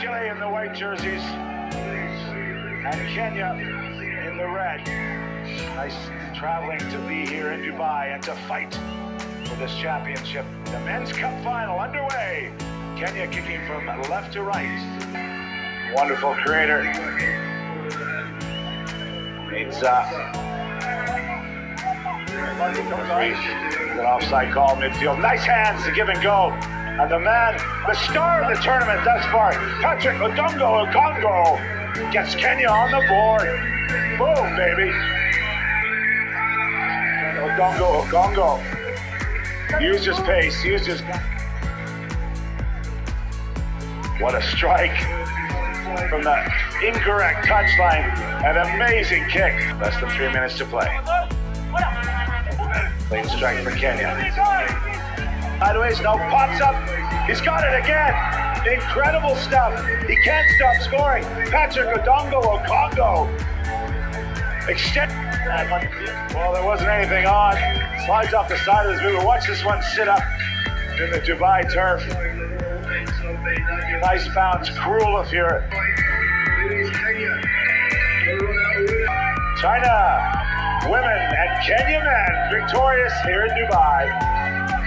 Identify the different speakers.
Speaker 1: Chile in the white jerseys and Kenya in the red. Nice traveling to be here in Dubai and to fight for this championship. The men's cup final underway. Kenya kicking from left to right. Wonderful creator. Needs uh, an offside call midfield. Nice hands to give and go. And the man, the star of the tournament thus far, Patrick Odongo Okongo, gets Kenya on the board. Boom, baby. Odongo Okongo. Used his pace, used his. What a strike from the incorrect touchline. An amazing kick. Less than three minutes to play. Late strike for Kenya. Sideways, no, pops up. He's got it again. Incredible stuff. He can't stop scoring. Patrick Odongo Okongo. Extend. Well, there wasn't anything on. Slides off the side of his boot. Watch this one sit up in the Dubai turf. Nice bounce. Cruel if you're. China, women and Kenya men victorious here in Dubai.